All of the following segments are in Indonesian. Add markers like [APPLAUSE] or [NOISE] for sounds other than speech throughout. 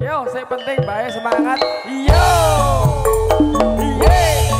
Yo, saya penting baik semangat. Yo. Iye. Oh.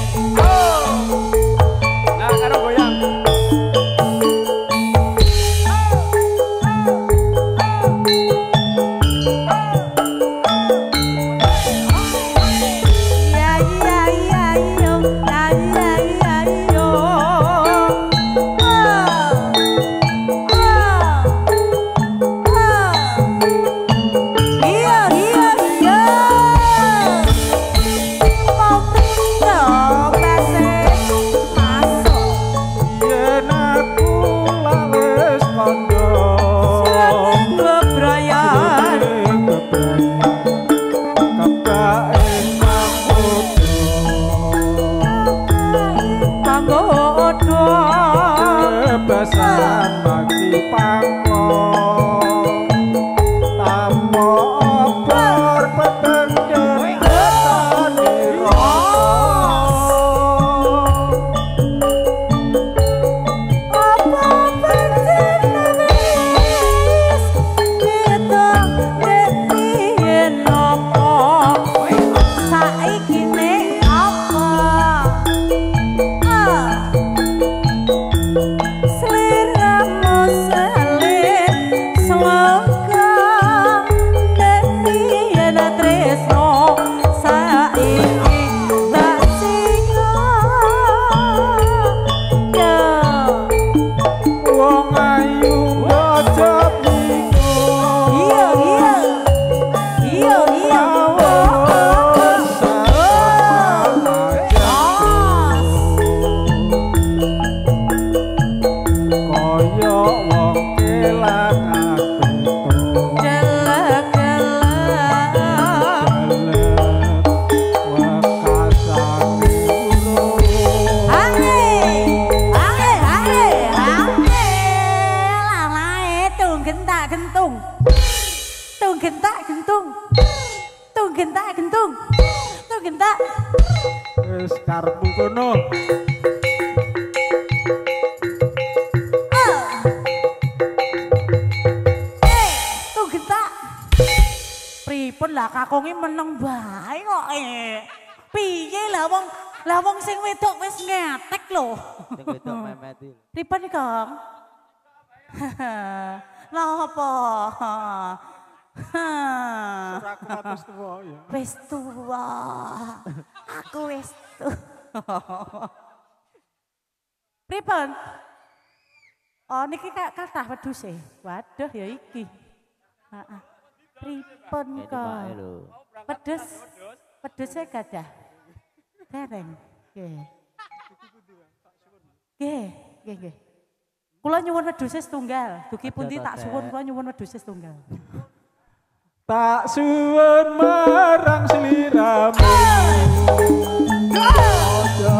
Pripun lah kakonge meneng bae kok eh. Piye lah wong lah wong sing wedok wis ngetek lho. Sing wedok memeti. Pripun iki, Kang? [LAUGHS] Lah apa? Aku atus tuwa ya. Wis tua. Aku wis tua. [LAUGHS] Pripun? Oh niki kak kathah wedhus e. Waduh ya iki. Heeh. Pripun kok? Wedhus. Wedhuse gadah. Dereng. Nggih. Nggih, nggih, nggih. Kula nyuwun wedhuse setunggal. Dugi pundi tak suwun kula nyuwun wedhuse setunggal. Tak suwun marang sliramu. Ojo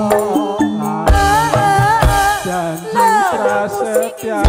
janji prasetya.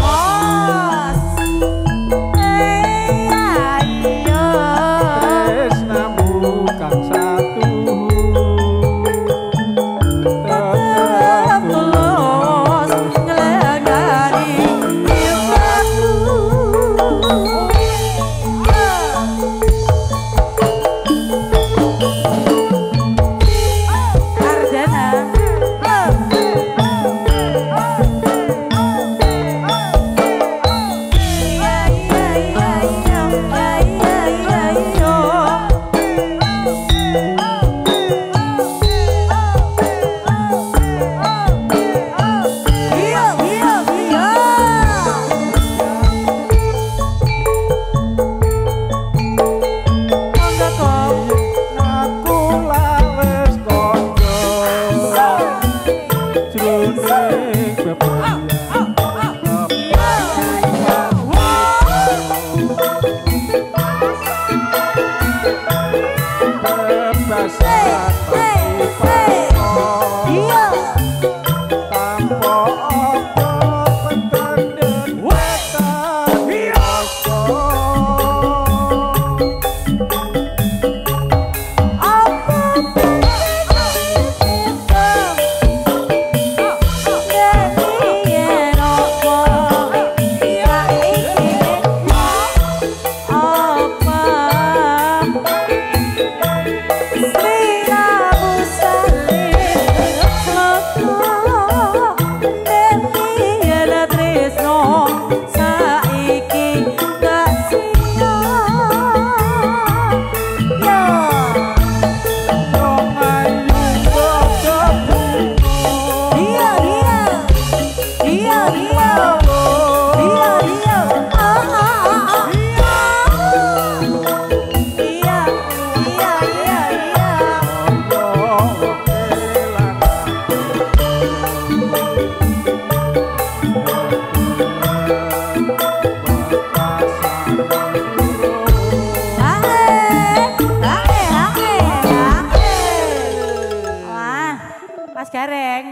Mas Gareng.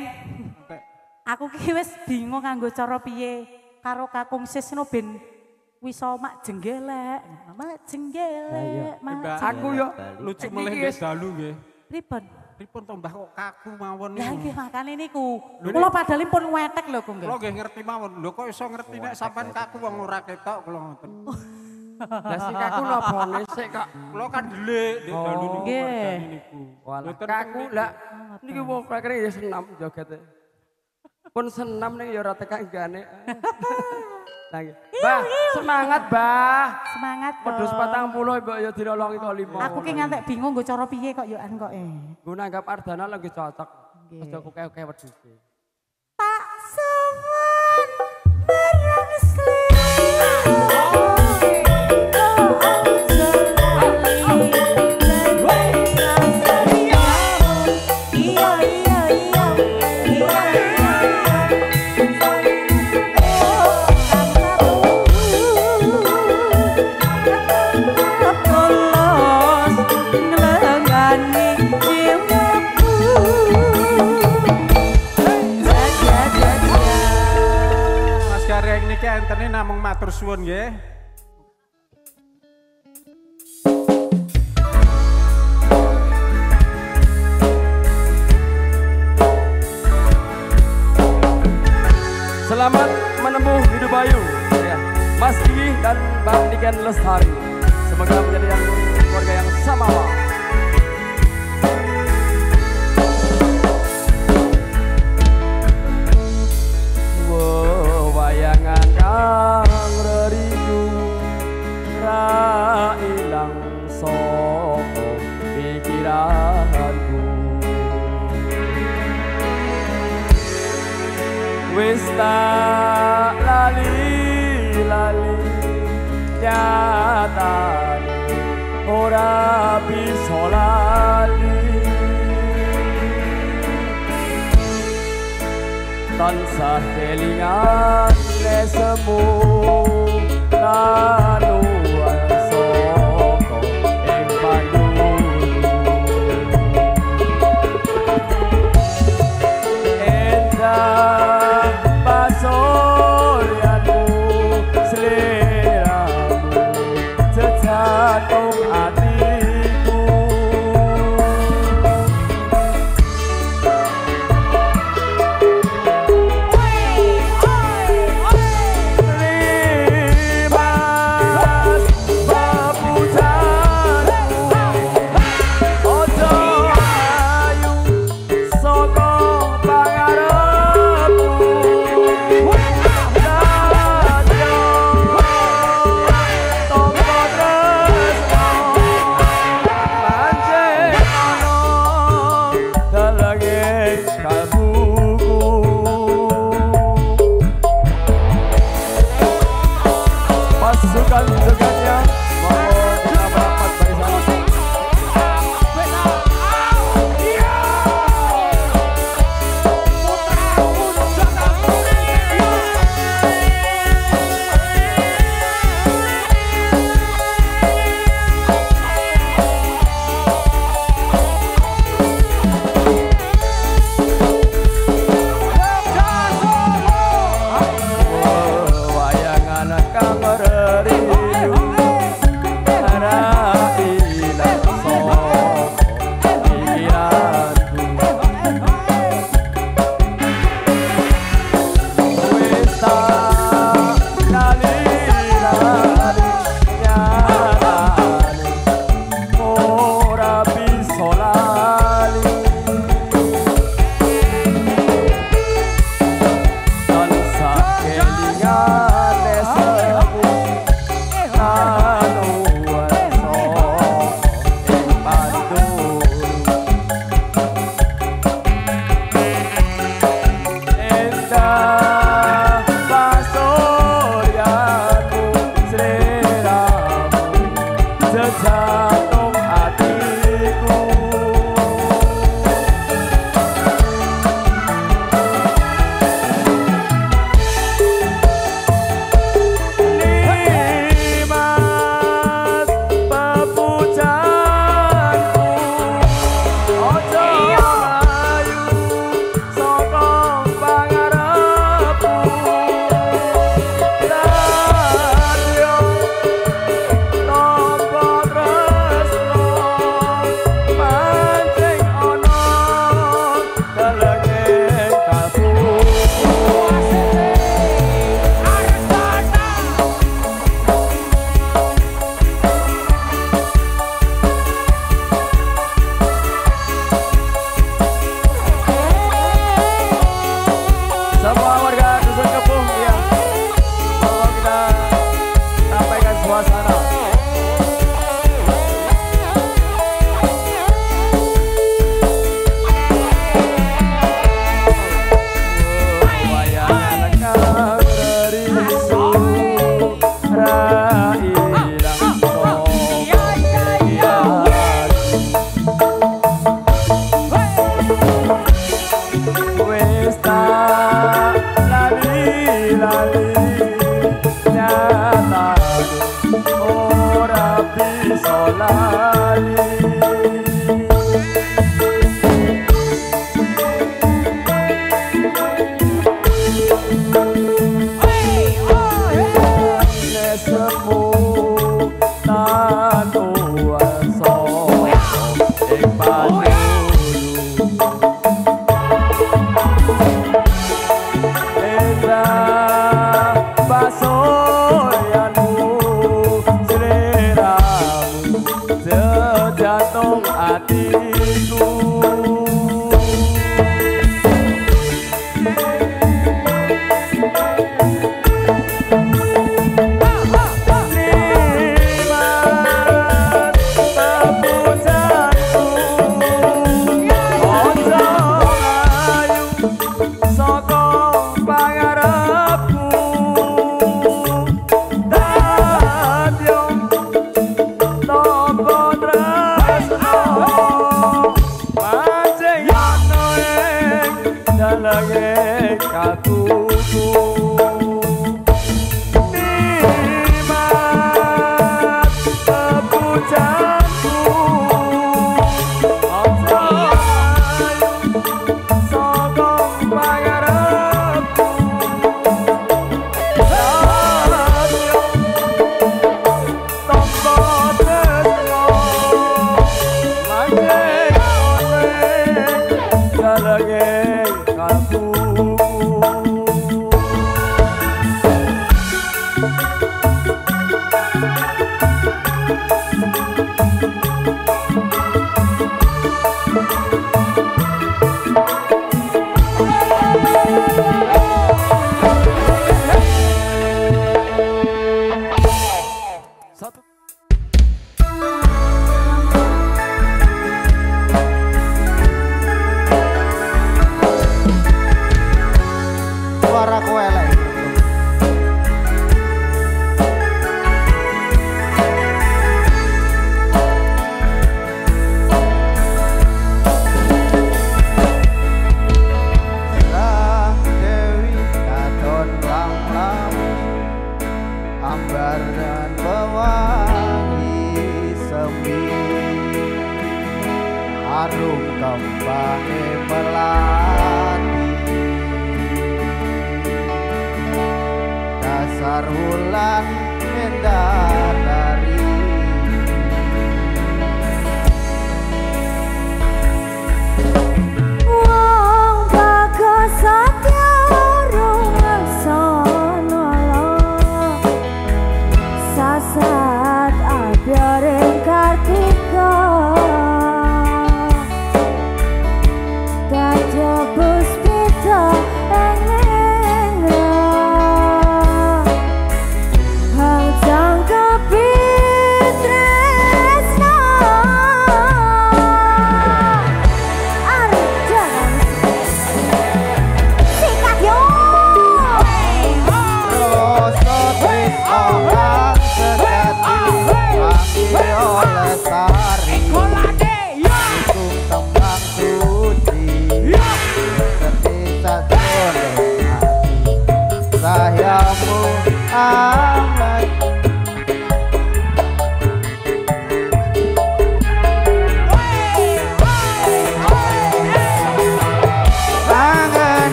Aku ki wis bingung kanggo cara piye karo Kakung Sisno ben wisa mak jenggelek. Mak jenggelek, mak. Mbak, Aku yo lucu meleh wis- dalu nggih. Pripun? Pripun to Mbah kok kaku mawon. Lah iki makane niku. Lho, Kula padahal pun wetek lho. Kula nggih ngerti mawon. Lho kok iso ngerti nek sampean kaku wong ora ketok kula ngoten. [LAUGHS] Lah sik aku nopone sik kok. Kula kan Oh. dalu niku Nggih. niku. Kaku lah. Niki wong kira ya senam jogete. Pun senam ning ya ora tekanggane. Nggih. Bah, semangat, Bah. Semangat kok. Wedhus 40 mbok ya dinolongi kok 5. Aku ki ngantek bingung nggo cara piye kok yo an kok eh. Gue nanggap Ardana lagi cocok. Aja kayak kayak wedhus. Matur suwun nggih. Selamat menempuh hidup bayu. Ya. Mas Gigi dan Bang Niken Lestari. Semoga menjadi yang keluarga yang samawa. before. Lal arung kembange pelati dasar wulan endah